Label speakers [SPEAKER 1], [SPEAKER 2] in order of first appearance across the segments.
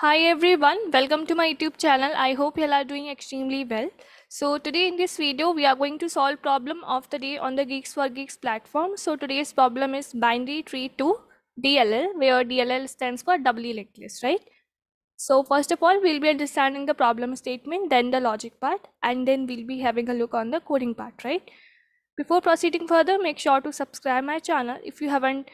[SPEAKER 1] Hi everyone, welcome to my YouTube channel. I hope you all are doing extremely well. So today in this video, we are going to solve problem of the day on the GeeksforGeeks platform. So today's problem is binary tree to DLL, where DLL stands for doubly linked list, right? So first of all, we'll be understanding the problem statement, then the logic part, and then we'll be having a look on the coding part, right? Before proceeding further, make sure to subscribe my channel if you haven't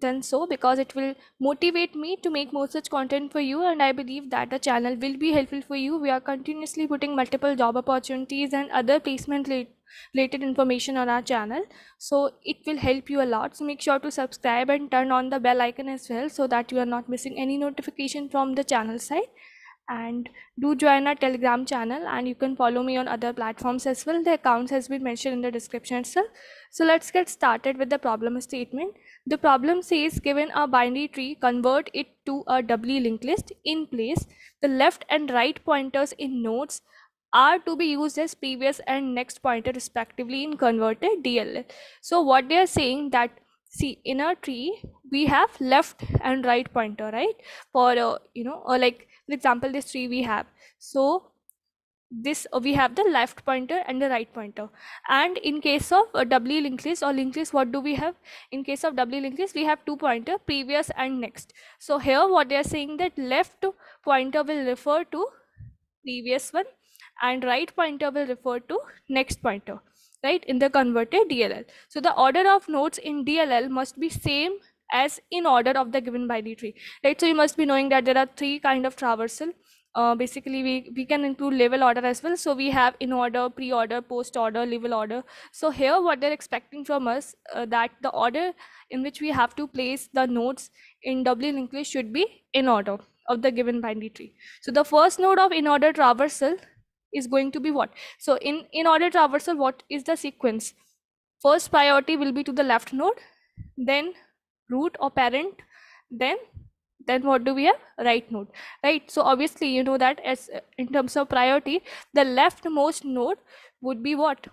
[SPEAKER 1] done so because it will motivate me to make more such content for you. And i believe that the channel will be helpful for you. We are continuously putting multiple job opportunities and other placement related information on our channel. So it will help you a lot. So make sure to subscribe and turn on the bell icon as well so that you are not missing any notification from the channel side and do join our telegram channel and you can follow me on other platforms as well. The accounts has been mentioned in the description itself. So let's get started with the problem statement. The problem says given a binary tree convert it to a doubly linked list. In place the left and right pointers in nodes are to be used as previous and next pointer respectively in converted dll so what they are saying that see in a tree we have left and right pointer right? For uh, you know or like for example this tree we have. So this uh, we have the left pointer and the right pointer. And in case of a doubly linked list or linked list what do we have? In case of doubly linked list we have two pointer previous and next. So here what they are saying that left pointer will refer to previous one and right pointer will refer to next pointer right in the converted dll so the order of nodes in dll must be same as in order of the given binary tree right? So you must be knowing that there are three kind of traversal. Uh, basically we, we can include level order as well. So we have in order pre-order post order level order. So here what they're expecting from us uh, that the order in which we have to place the nodes in doubly linked list should be in order of the given binary tree. So the first node of in order traversal is going to be what? So in in order traversal what is the sequence? First priority will be to the left node then root or parent then then what do we have? Right node right? So obviously you know that as in terms of priority the leftmost node would be what?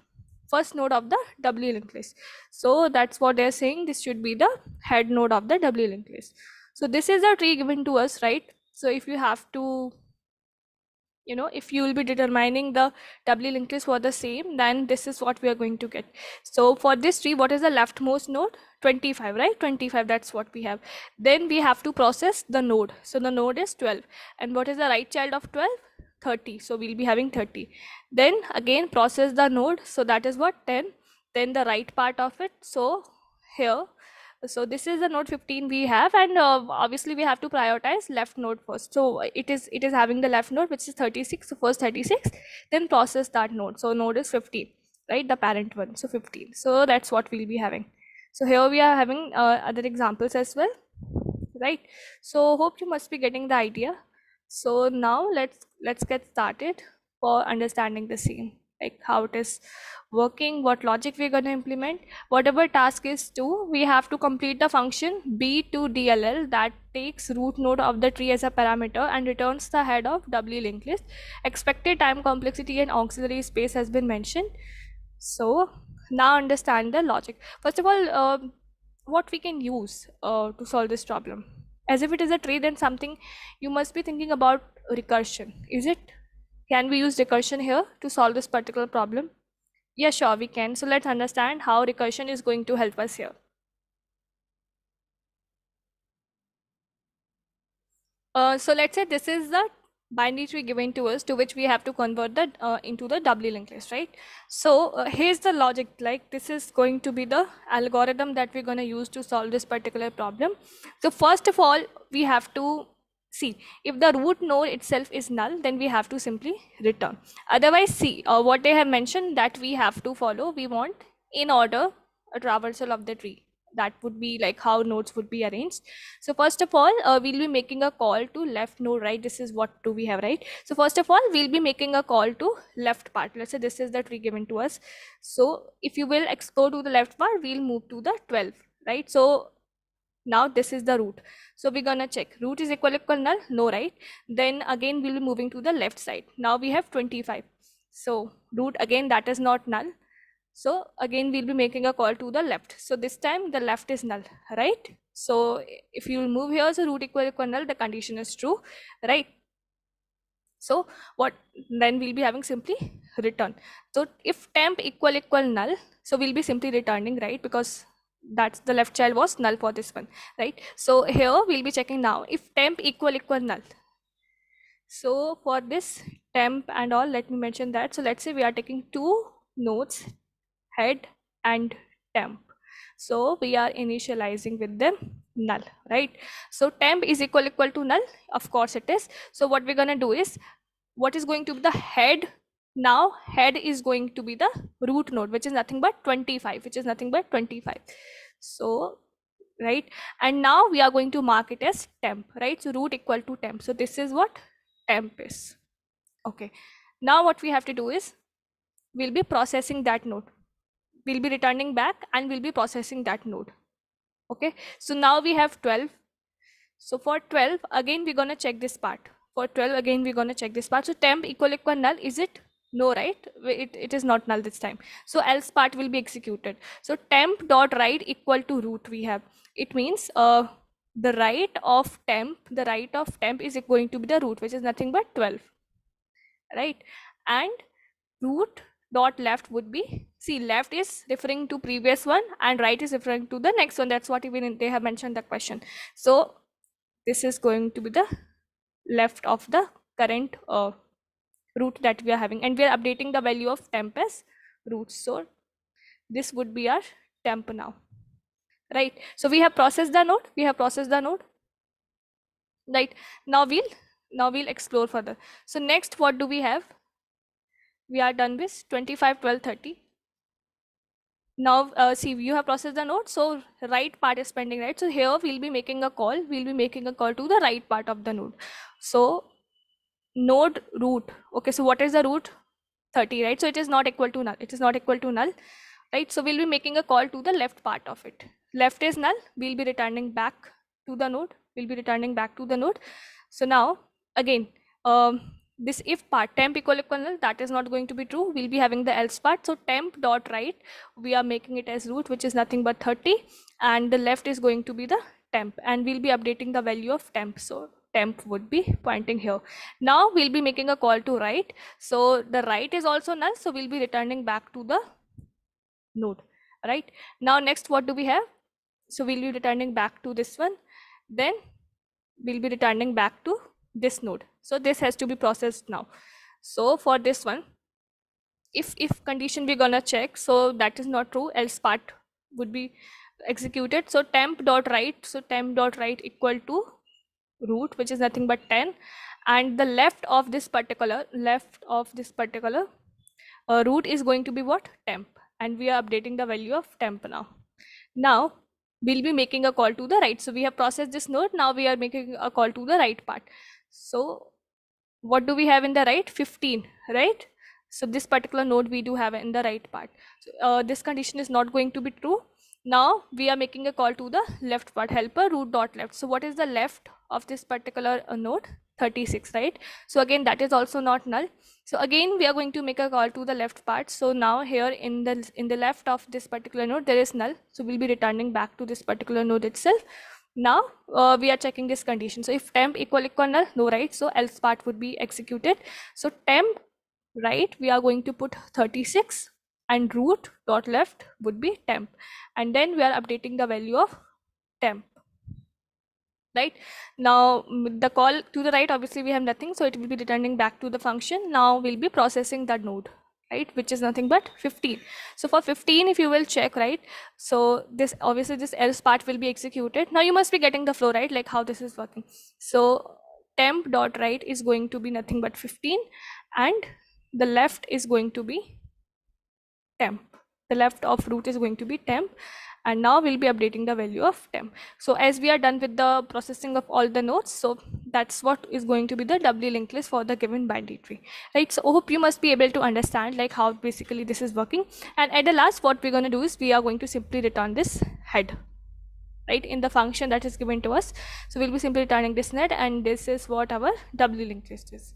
[SPEAKER 1] First node of the doubly linked list. So that's what they're saying this should be the head node of the doubly linked list. So this is a tree given to us right? So if you have to you know if you will be determining the doubly linked list for the same then this is what we are going to get. So for this tree what is the leftmost node? 25 right? 25 that's what we have. Then we have to process the node. So the node is 12 and what is the right child of 12 30 so we'll be having 30 then again process the node. So that is what? 10 then the right part of it. So here so this is the node 15 we have and uh, obviously we have to prioritize left node first. So it is it is having the left node which is 36 so first 36 then process that node so node is 15 right? The parent one. So 15 so that's what we'll be having. So here we are having uh, other examples as well right? So hope you must be getting the idea. So now let's let's get started for understanding the scene like how it is working what logic we're going to implement. Whatever task is to we have to complete the function b to dll that takes root node of the tree as a parameter and returns the head of doubly linked list. Expected time complexity and auxiliary space has been mentioned. So now understand the logic. First of all uh, what we can use uh, to solve this problem? As if it is a tree then something you must be thinking about recursion. Is it can we use recursion here to solve this particular problem? Yes, sure, we can. So let's understand how recursion is going to help us here. Uh, so let's say this is the binary tree given to us to which we have to convert that uh, into the doubly linked list, right? So uh, here's the logic, like this is going to be the algorithm that we're going to use to solve this particular problem. So first of all, we have to see if the root node itself is null then we have to simply return. Otherwise see uh, what they have mentioned that we have to follow we want in order a traversal of the tree. That would be like how nodes would be arranged. So first of all uh, we'll be making a call to left node right? This is what do we have right? So first of all we'll be making a call to left part. Let's say this is the tree given to us. So if you will explore to the left part we'll move to the 12 right? So now this is the root. So we're gonna check. Root is equal equal null? No right? Then again we'll be moving to the left side. Now we have 25 so root again that is not null. So again we'll be making a call to the left. So this time the left is null right? So if you move here so root equal equal null the condition is true right? So what then we'll be having simply return. So if temp equal equal null so we'll be simply returning right? Because that's the left child was null for this one right? So here we'll be checking now if temp equal equal null. So for this temp and all let me mention that. So let's say we are taking two nodes head and temp. So we are initializing with them null right? So temp is equal equal to null? Of course it is. So what we're gonna do is what is going to be the head now head is going to be the root node which is nothing but 25 which is nothing but 25 so right and now we are going to mark it as temp right? So root equal to temp. So this is what temp is. Okay. Now what we have to do is we'll be processing that node. We'll be returning back and we'll be processing that node. Okay. So now we have 12 so for 12 again we're going to check this part. For 12 again we're going to check this part. So temp equal equal null is it no right? It, it is not null this time. So else part will be executed. So temp dot right equal to root we have. It means uh the right of temp the right of temp is going to be the root which is nothing but 12 right? And root dot left would be see left is referring to previous one and right is referring to the next one. That's what even they have mentioned the question. So this is going to be the left of the current uh, root that we are having. And we are updating the value of temp as root so this would be our temp now. Right? So we have processed the node. We have processed the node. Right? Now we'll now we'll explore further. So next what do we have? We are done with 25 12 30 now uh, see you have processed the node. So right part is pending right? So here we'll be making a call. We'll be making a call to the right part of the node. So node root. Okay so what is the root? 30 right? So it is not equal to null. It is not equal to null right? So we'll be making a call to the left part of it. Left is null. We'll be returning back to the node. We'll be returning back to the node. So now again um, this if part temp equal equal null that is not going to be true. We'll be having the else part. So temp dot right we are making it as root which is nothing but 30 and the left is going to be the temp. And we'll be updating the value of temp. So temp would be pointing here. Now we'll be making a call to right. So the right is also null. So we'll be returning back to the node, right? Now next, what do we have? So we'll be returning back to this one. Then we'll be returning back to this node. So this has to be processed now. So for this one, if if condition we're gonna check, so that is not true, else part would be executed. So temp dot right, so temp dot right equal to root which is nothing but 10 and the left of this particular left of this particular uh, root is going to be what? Temp. And we are updating the value of temp now. Now we'll be making a call to the right. So we have processed this node. Now we are making a call to the right part. So what do we have in the right? 15 right? So this particular node we do have in the right part. So, uh, this condition is not going to be true now we are making a call to the left part helper root dot left. So what is the left of this particular uh, node? 36 right? So again that is also not null. So again we are going to make a call to the left part. So now here in the in the left of this particular node there is null. So we'll be returning back to this particular node itself. Now uh, we are checking this condition. So if temp equal equal null no right? So else part would be executed. So temp right we are going to put 36 and root dot left would be temp. And then we are updating the value of temp right? Now the call to the right obviously we have nothing so it will be returning back to the function. Now we'll be processing that node right which is nothing but 15 so for 15 if you will check right so this obviously this else part will be executed. Now you must be getting the flow right like how this is working. So temp dot right is going to be nothing but 15 and the left is going to be temp. The left of root is going to be temp and now we'll be updating the value of temp. So as we are done with the processing of all the nodes so that's what is going to be the doubly linked list for the given binary tree. Right so hope you must be able to understand like how basically this is working. And at the last what we're going to do is we are going to simply return this head right in the function that is given to us. So we'll be simply returning this net and this is what our doubly linked list is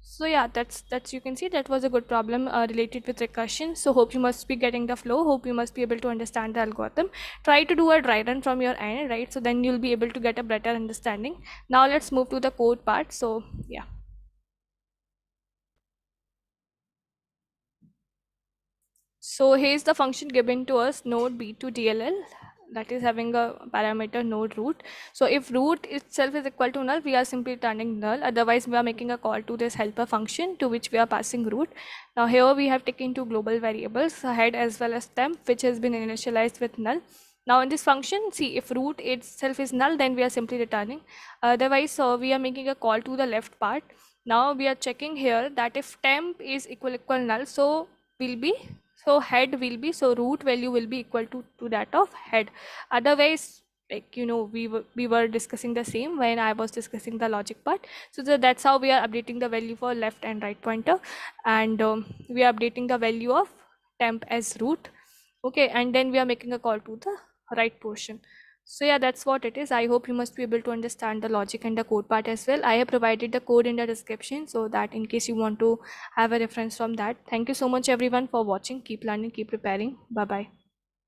[SPEAKER 1] so yeah that's that's you can see that was a good problem uh, related with recursion so hope you must be getting the flow. Hope you must be able to understand the algorithm. Try to do a dry run from your end right? So then you'll be able to get a better understanding. Now let's move to the code part. So yeah. So here's the function given to us node b2dll that is having a parameter node root. So if root itself is equal to null we are simply turning null. Otherwise we are making a call to this helper function to which we are passing root. Now here we have taken two global variables head as well as temp which has been initialized with null. Now in this function see if root itself is null then we are simply returning. Otherwise so we are making a call to the left part. Now we are checking here that if temp is equal equal null so will be so head will be so root value will be equal to to that of head. Otherwise like you know we were we were discussing the same when i was discussing the logic part. So that's how we are updating the value for left and right pointer. And um, we are updating the value of temp as root. Okay and then we are making a call to the right portion so yeah that's what it is. I hope you must be able to understand the logic and the code part as well. I have provided the code in the description so that in case you want to have a reference from that. Thank you so much everyone for watching. Keep learning keep preparing. Bye bye